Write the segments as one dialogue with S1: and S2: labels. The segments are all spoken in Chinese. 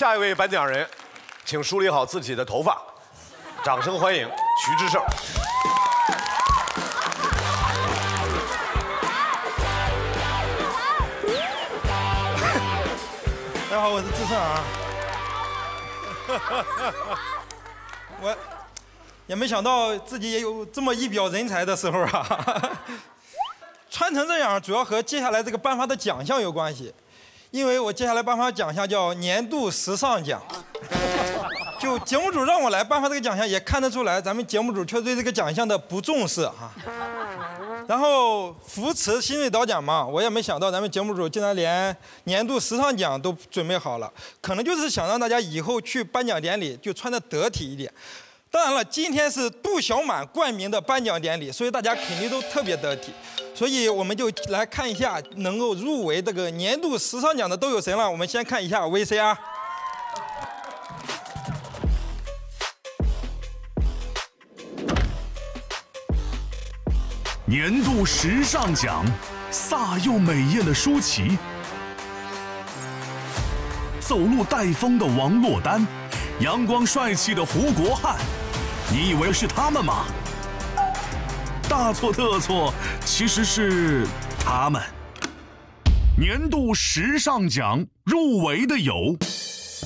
S1: 下一位颁奖人，请梳理好自己的头发，掌声欢迎徐志胜。
S2: 大家好，我是志胜啊。我也没想到自己也有这么一表人才的时候啊。穿成这样，主要和接下来这个颁发的奖项有关系，因为我接下来颁发奖项叫年度时尚奖。就节目组让我来颁发这个奖项，也看得出来咱们节目组却对这个奖项的不重视哈。然后扶持新锐导奖嘛，我也没想到咱们节目组竟然连年度时尚奖都准备好了，可能就是想让大家以后去颁奖典礼就穿的得体一点。当然了，今天是杜小满冠名的颁奖典礼，所以大家肯定都特别得体。所以我们就来看一下能够入围这个年度时尚奖的都有谁了。我们先看一下 VCR。
S3: 年度时尚奖，飒又美艳的舒淇，走路带风的王珞丹，阳光帅气的胡国汉，你以为是他们吗？大错特错，其实是他们。年度时尚奖入围的有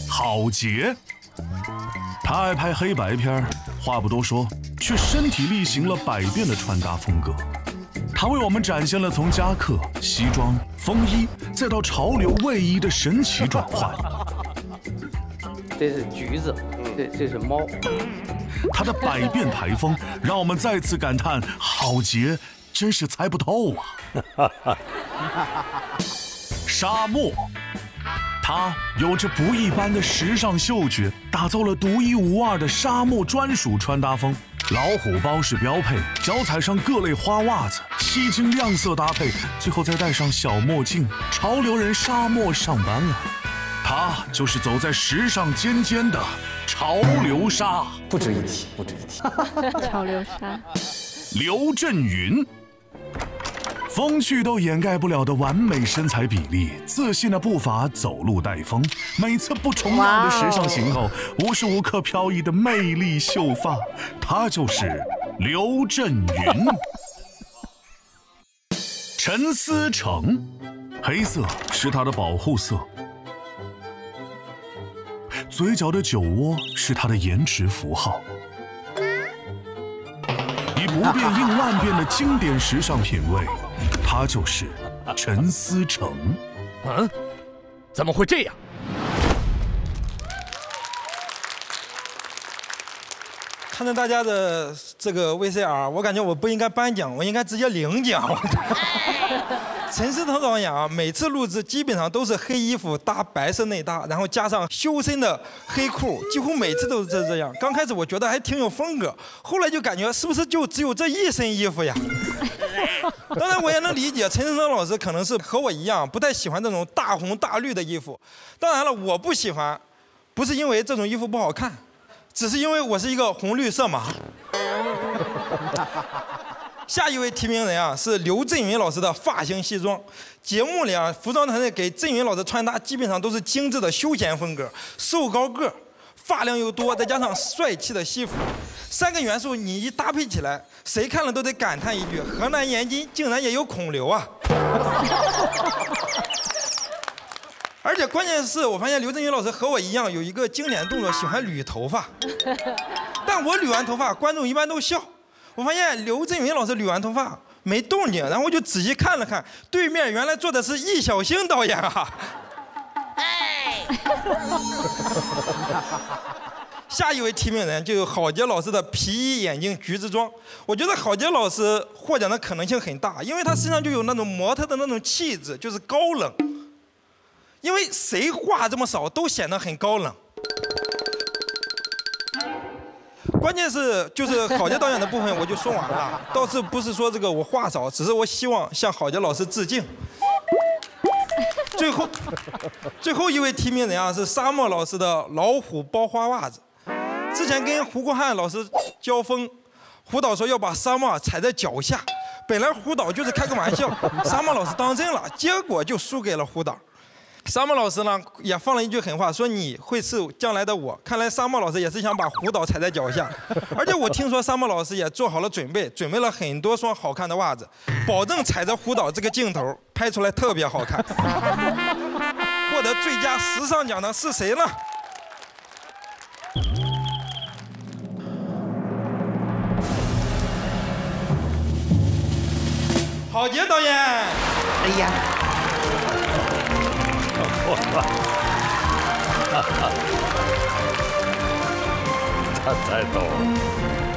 S3: 郝杰，他爱拍黑白片，话不多说，却身体力行了百变的穿搭风格。他为我们展现了从夹克、西装、风衣，再到潮流卫衣的神奇转换。
S4: 这是橘子，这这是猫。
S3: 他的百变台风，让我们再次感叹：郝杰真是猜不透啊！沙漠，他有着不一般的时尚嗅觉，打造了独一无二的沙漠专属穿搭风。老虎包是标配，脚踩上各类花袜子，吸睛亮色搭配，最后再戴上小墨镜，潮流人沙漠上班了。他就是走在时尚尖尖的潮流沙，
S4: 不值一提，不值一提。
S5: 潮流沙，
S3: 刘震云，风趣都掩盖不了的完美身材比例，自信的步伐，走路带风，每次不重样的时尚行头，无时无刻飘逸的魅力秀发，他就是刘震云。陈思诚，黑色是他的保护色。嘴角的酒窝是他的颜值符号，以不变应万变的经典时尚品味，他就是陈思诚。
S6: 嗯，怎么会这样？
S2: 看着大家的这个 VCR，我感觉我不应该颁奖，我应该直接领奖。陈思诚导演啊，每次录制基本上都是黑衣服搭白色内搭，然后加上修身的黑裤，几乎每次都是这这样。刚开始我觉得还挺有风格，后来就感觉是不是就只有这一身衣服呀？当然我也能理解，陈思诚老师可能是和我一样不太喜欢这种大红大绿的衣服。当然了，我不喜欢，不是因为这种衣服不好看，只是因为我是一个红绿色盲。下一位提名人啊是刘震云老师的发型西装。节目里啊，服装团队给震云老师穿搭基本上都是精致的休闲风格，瘦高个，发量又多，再加上帅气的西服，三个元素你一搭配起来，谁看了都得感叹一句：河南延津竟然也有孔刘啊！而且关键是我发现刘震云老师和我一样有一个经典动作，喜欢捋头发。但我捋完头发，观众一般都笑。我发现刘震云老师捋完头发没动静，然后我就仔细看了看，对面原来坐的是易小星导演啊。哎。下一位提名人就有郝杰老师的皮衣眼镜橘子装。我觉得郝杰老师获奖的可能性很大，因为他身上就有那种模特的那种气质，就是高冷。因为谁话这么少，都显得很高冷。关键是就是郝杰导演的部分我就说完了，倒是不是说这个我话少，只是我希望向郝杰老师致敬。最后，最后一位提名人啊是沙漠老师的老虎包花袜子。之前跟胡国汉老师交锋，胡导说要把沙漠踩在脚下，本来胡导就是开个玩笑，沙漠老师当真了，结果就输给了胡导。沙漠老师呢也放了一句狠话，说你会是将来的我。看来沙漠老师也是想把胡导踩在脚下，而且我听说沙漠老师也做好了准备，准备了很多双好看的袜子，保证踩着胡导这个镜头拍出来特别好看。获得最佳时尚奖的是谁呢？郝杰导演。哎呀。
S6: 他 太逗了。